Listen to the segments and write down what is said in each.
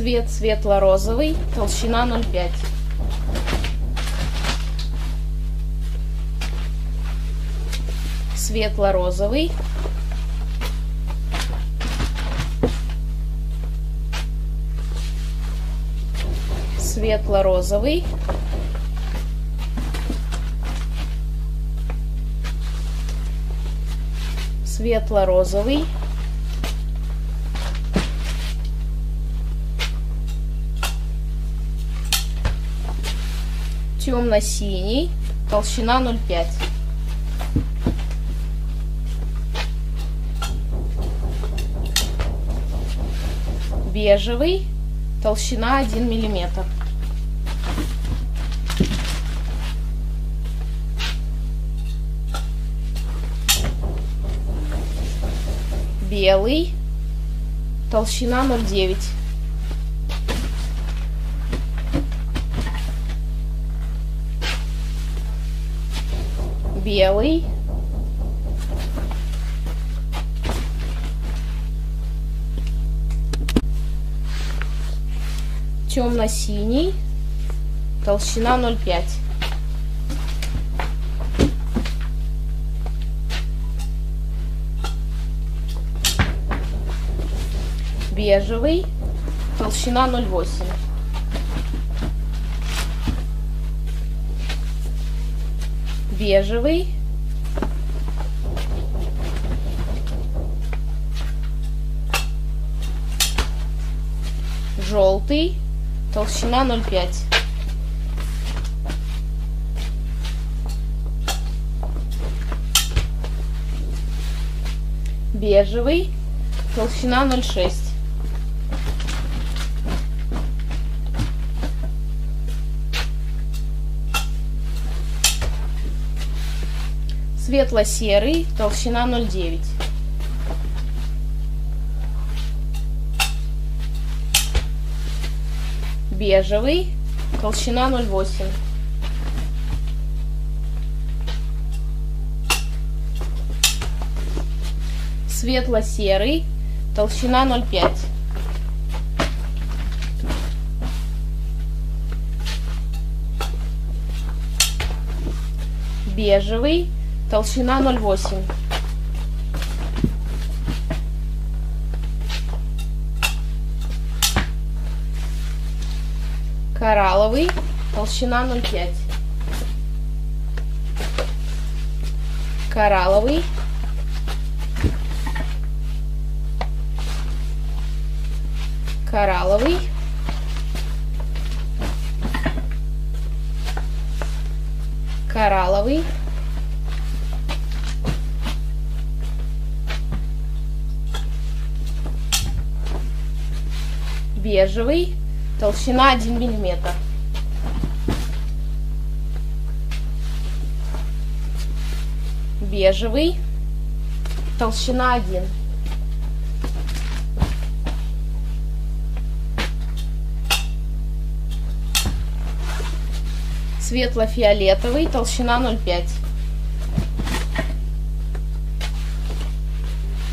Цвет светло-розовый, толщина 0,5. Светло-розовый. Светло-розовый. Светло-розовый. Темно-синий, толщина 0,5. Бежевый, толщина 1 миллиметр. Белый, толщина 0,9. Белый. Темно-синий. Толщина 0,5. Бежевый. Толщина 0,8. Бежевый. Желтый. Толщина 0,5. Бежевый. Толщина 0,6. Светло-серый, толщина 0,9. Бежевый, толщина 0,8. Светло-серый, толщина 0,5. Бежевый, Толщина 0,8. Коралловый. Толщина 0,5. Коралловый. Коралловый. Коралловый. Бежевый, толщина 1 миллиметр. Бежевый, толщина 1. Светло-фиолетовый, толщина 0,5.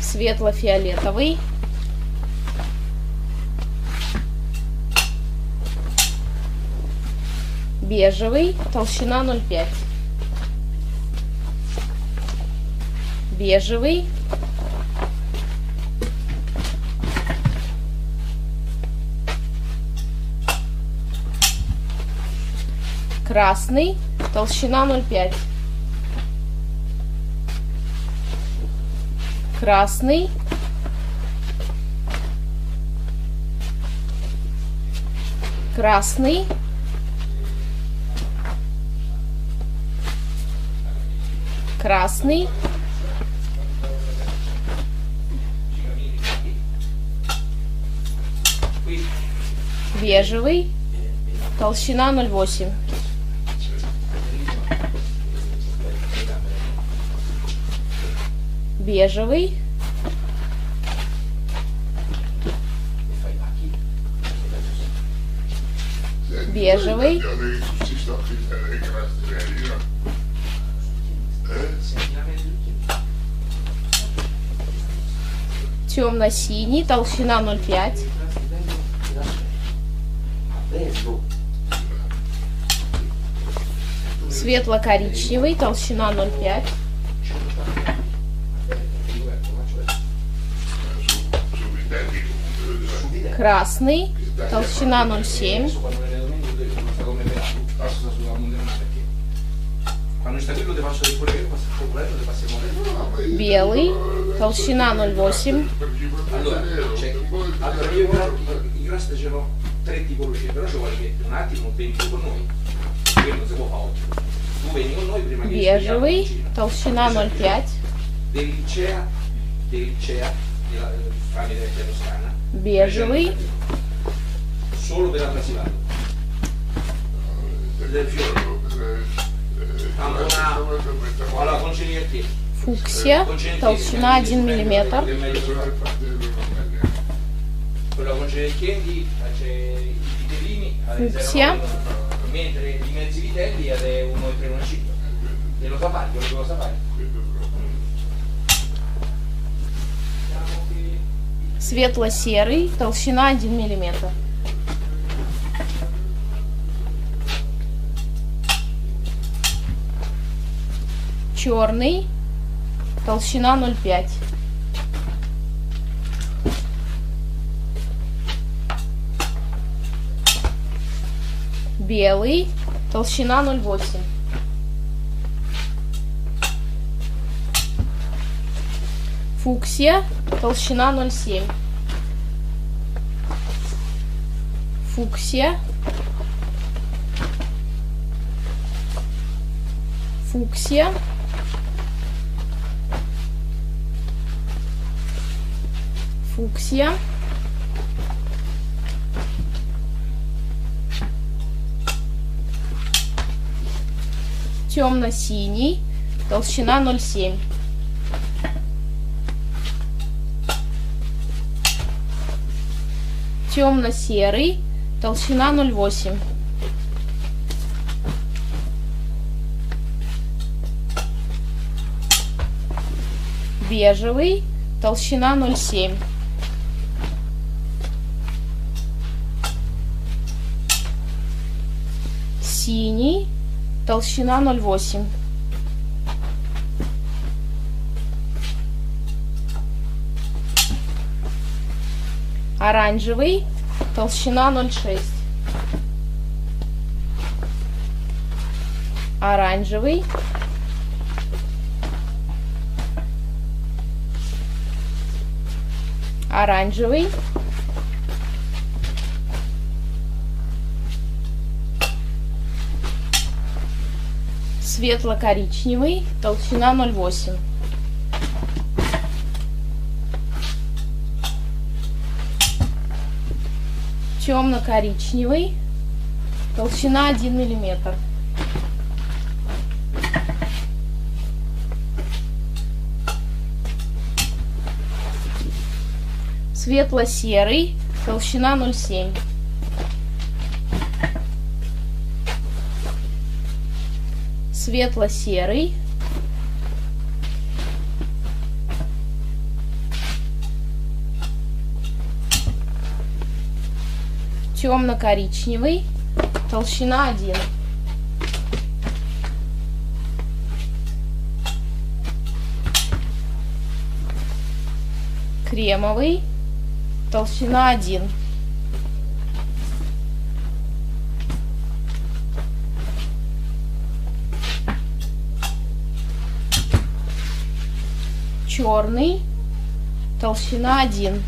Светло-фиолетовый, бежевый, толщина 0,5. Бежевый. Красный, толщина 0,5. Красный. Красный. Красный, бежевый, толщина 0,8. Бежевый. Бежевый. темно-синий, толщина 0,5. Светло-коричневый, толщина 0,5. Красный, толщина 0,7. Белый, толщина 0,8. Allora, c'è, allora io i crust c'erano tre tipologie, però ci vuole che un attimo vieni tu con noi, perché non si può fare oggi. Tu vieni con noi prima che Бежевый, толщина 0,5. Dell'Icea, dell'Icea, della famiglia della Toscana. Бежевый, Solo per la Brasilato. Del fiore. Allora, allora conciliati. Фуксия, толщина 1 мм. Quello con Cerchienti c'è i vitellini Fucsia. mentre i mezzi vitelli è 1,35 dello safari, quello dello safari. Diciamo che Светло-серый, толщина 1 мм. Черный, толщина 0,5. Белый, толщина 0,8. Фуксия, толщина 0,7. Фуксия. Фуксия. Фуксия. Темно-синий, толщина 0,7. Темно-серый, толщина 0,8. Бежевый, толщина 0,7. Синий, толщина 0,8. Оранжевый, толщина 0,6. Оранжевый. Оранжевый. Светло-коричневый, толщина 0,8. Темно-коричневый, толщина 1 миллиметр. Светло-серый, толщина 0,7. Светло-серый. Темно-коричневый, толщина 1. Кремовый, толщина 1. Черный, толщина 1.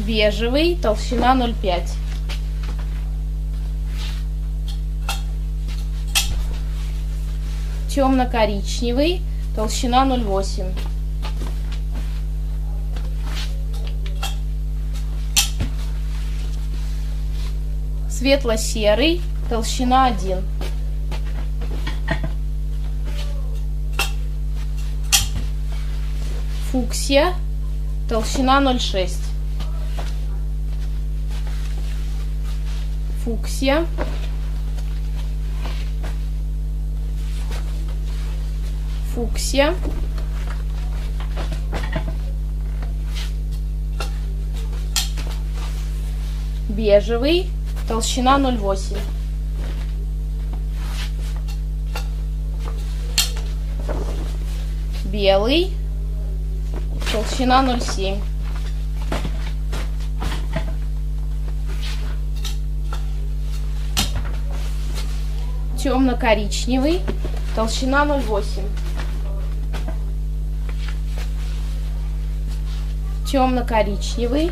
Бежевый, толщина 0,5. Темно-коричневый, толщина 0,8. Светло-серый, толщина 1. Фуксия, толщина 0,6. Фуксия. Фуксия. Бежевый, толщина 0,8. Белый, толщина 0,7. Темно-коричневый, толщина 0,8. Темно-коричневый,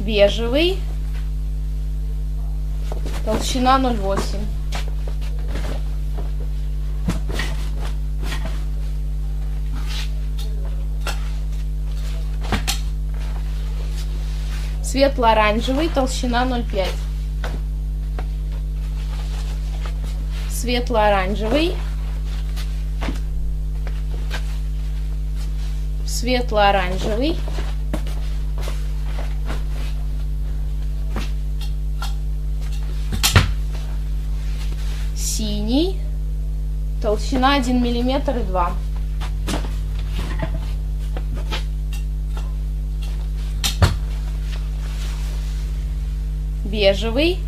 бежевый, толщина 0,8. Светло-оранжевый, толщина 0,5. Светло-оранжевый. Светло-оранжевый. Синий. Толщина 1 миллиметр и 2. бежевый,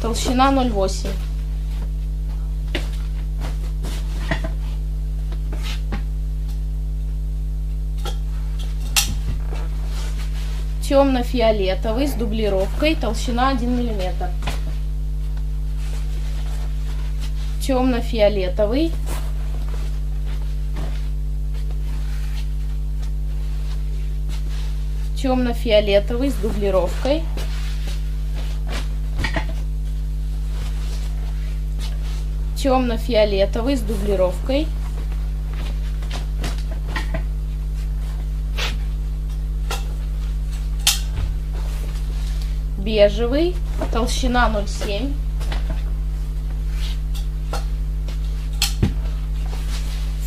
толщина 0,8. Темно-фиолетовый с дублировкой, толщина 1 миллиметр. Темно-фиолетовый. Темно-фиолетовый с дублировкой. темно-фиолетовый с дублировкой. Бежевый, толщина 0,7.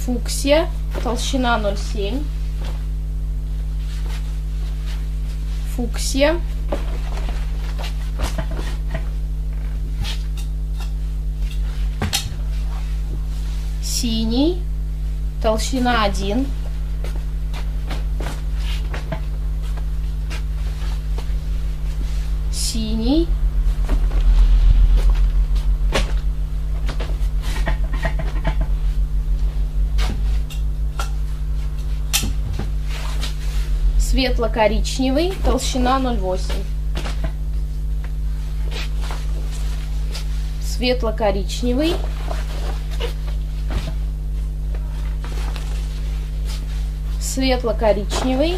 Фуксия, толщина 0,7. Фуксия. синий, толщина 1. Синий. Светло-коричневый, толщина 0,8. Светло-коричневый, светло-коричневый.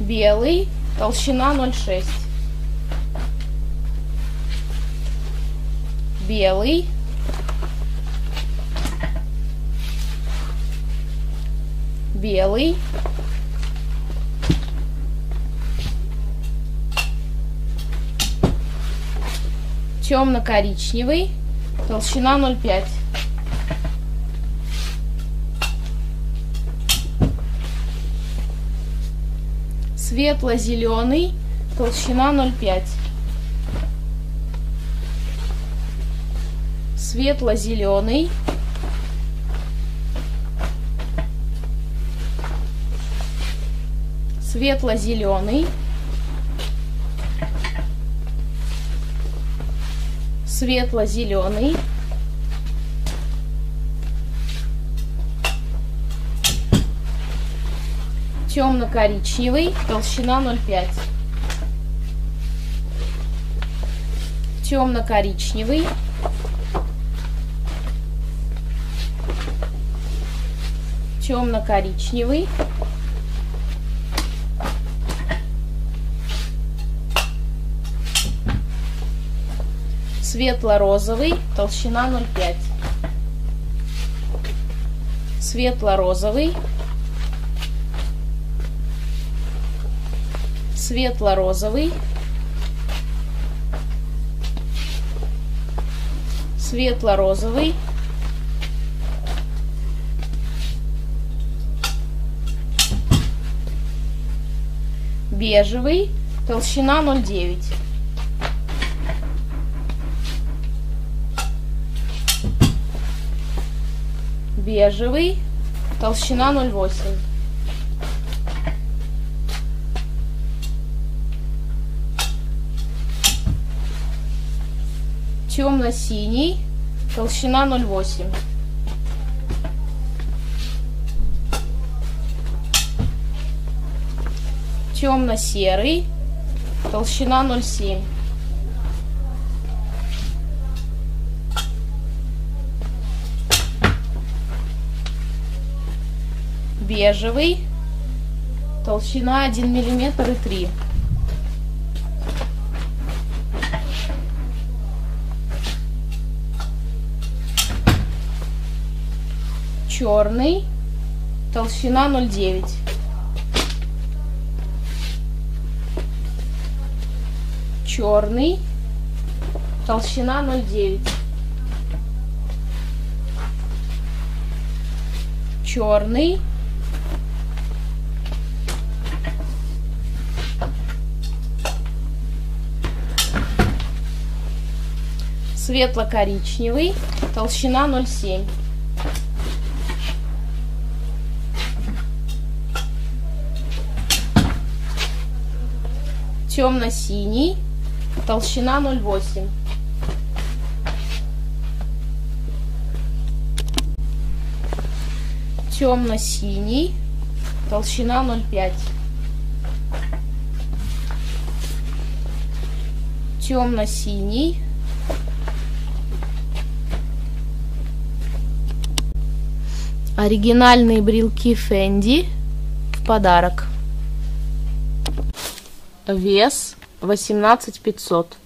Белый, толщина 0,6. Белый. Белый. темно-коричневый, толщина 0,5. Светло-зеленый, толщина 0,5. Светло-зеленый. Светло-зеленый. светло-зеленый. Темно-коричневый, толщина 0,5. Темно-коричневый. Темно-коричневый. Светло-розовый, толщина 0,5. Светло-розовый. Светло-розовый. Светло-розовый. Бежевый, толщина 0,9. Бежевый. Толщина 0,8. Темно-синий. Толщина 0,8. Темно-серый. Толщина 0,7. Бежевый, толщина 1 миллиметр и 3. Черный, толщина 0,9. Черный, толщина 0,9. Черный, светло-коричневый, толщина 0,7. Темно-синий, толщина 0,8. Темно-синий, толщина 0,5. Темно-синий, Оригинальные брелки Фенди в подарок. Вес 18500.